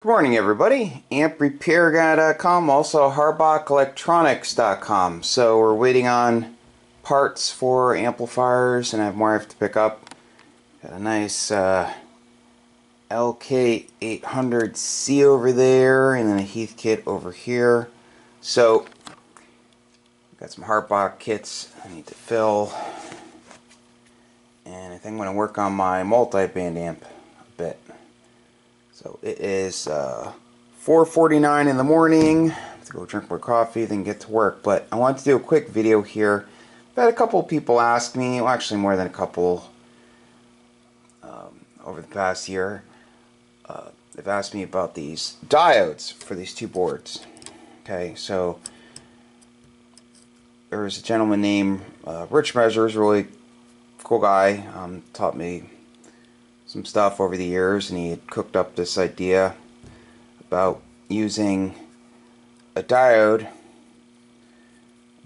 Good morning everybody, amprepairguy.com, also harbachelectronics.com. So we're waiting on parts for amplifiers and I have more I have to pick up. Got a nice uh, LK800C over there and then a Heathkit over here. So got some Harbach kits I need to fill and I think I'm going to work on my multi-band amp a bit. So it is uh, 4.49 in the morning. Let's go drink more coffee, then get to work. But I want to do a quick video here. I've had a couple people ask me, well actually more than a couple um, over the past year. Uh, they've asked me about these diodes for these two boards. Okay, so there was a gentleman named uh, Rich Measures, really cool guy, um, taught me some stuff over the years and he had cooked up this idea about using a diode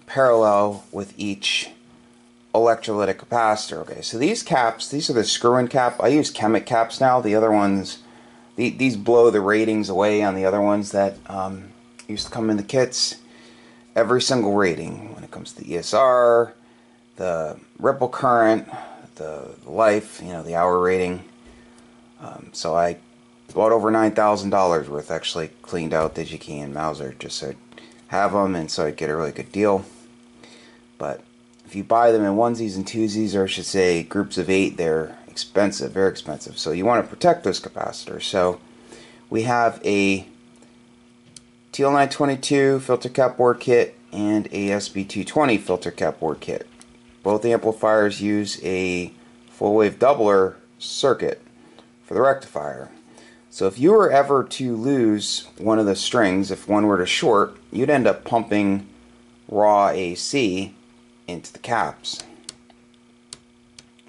parallel with each electrolytic capacitor. Okay, so these caps, these are the screw-in cap. I use Chemic caps now. The other ones, the, these blow the ratings away on the other ones that um, used to come in the kits. Every single rating when it comes to the ESR, the ripple current, the life, you know, the hour rating, um, so I bought over $9,000 worth actually cleaned out DigiKey and Mouser just so I'd have them and so I'd get a really good deal. But if you buy them in onesies and twosies, or I should say groups of eight, they're expensive, very expensive. So you want to protect those capacitors. So we have a TL922 filter cap board kit and a SB220 filter cap board kit. Both amplifiers use a full wave doubler circuit for the rectifier. So if you were ever to lose one of the strings, if one were to short, you'd end up pumping raw AC into the caps.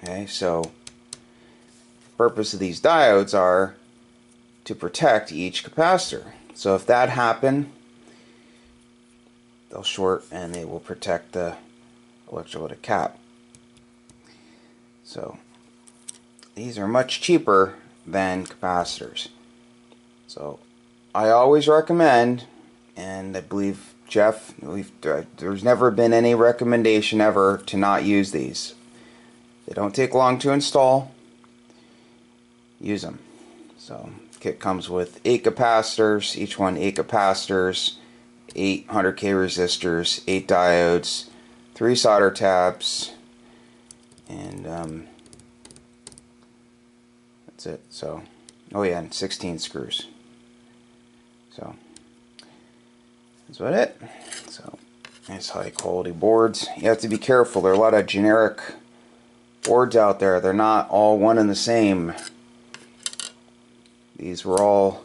Okay, so the purpose of these diodes are to protect each capacitor. So if that happened, they'll short and they will protect the electrolytic cap. So these are much cheaper than capacitors. So I always recommend, and I believe Jeff, there's never been any recommendation ever to not use these. They don't take long to install. Use them. So kit comes with eight capacitors, each one eight capacitors, 800k resistors, eight diodes, three solder tabs, and um, that's it. So, oh yeah, and 16 screws. So, that's about it. So, nice high quality boards. You have to be careful. There are a lot of generic boards out there. They're not all one and the same. These were all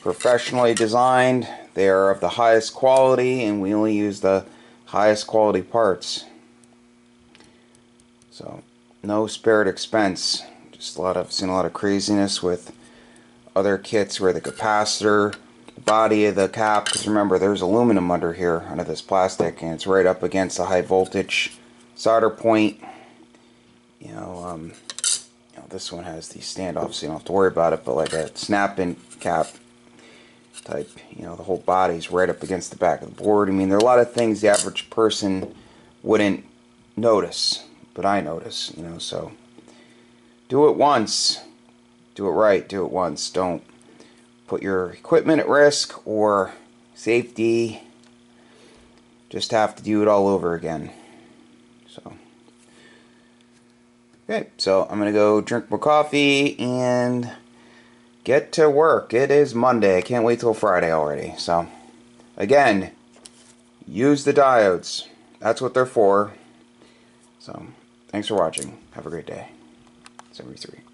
professionally designed. They are of the highest quality and we only use the highest quality parts. So, no spared expense. Just a lot of seen a lot of craziness with other kits where the capacitor, body of the cap, because remember there's aluminum under here, under this plastic, and it's right up against the high voltage solder point. You know, um, you know, this one has the standoffs, so you don't have to worry about it, but like a snap-in cap type, you know, the whole body's right up against the back of the board. I mean, there are a lot of things the average person wouldn't notice, but I notice, you know, so do it once. Do it right. Do it once. Don't put your equipment at risk or safety. Just have to do it all over again. So, okay. So I'm gonna go drink more coffee and get to work. It is Monday. I can't wait till Friday already. So, again, use the diodes. That's what they're for. So, thanks for watching. Have a great day. 73.